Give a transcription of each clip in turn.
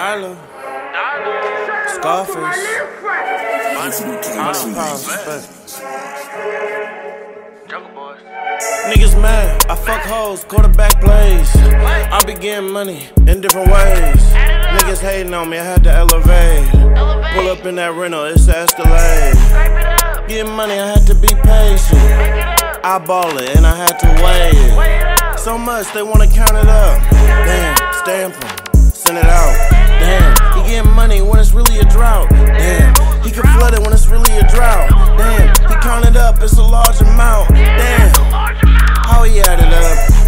Dollar. Scarface. Niggas mad, I fuck hoes, quarterback plays. I be getting money in different ways. Niggas hating on me, I had to elevate. Pull up in that rental, it's the Escalade. Getting money, I had to be patient. I ball it and I had to wait. So much they wanna count it up. Damn, stamp em, send it out. It's a large amount. Damn, how he added up?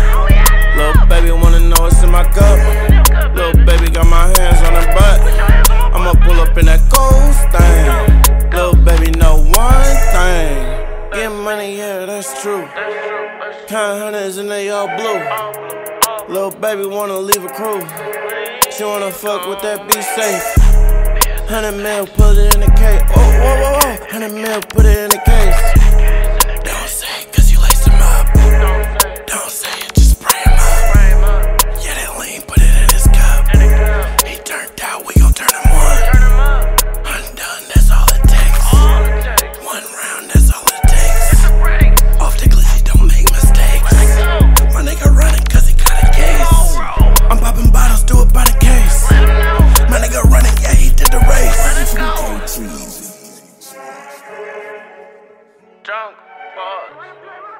Little baby wanna know what's in my cup. Little baby got my hands on her butt. I'ma pull up in that ghost thing. Little baby know one thing. Getting money, yeah, that's true. Count hundreds and they all blue. Little baby wanna leave a crew. She wanna fuck with that be safe. Hundred mil, put it in the cake. Oh, oh, oh, Drunk pause.